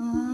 Oh.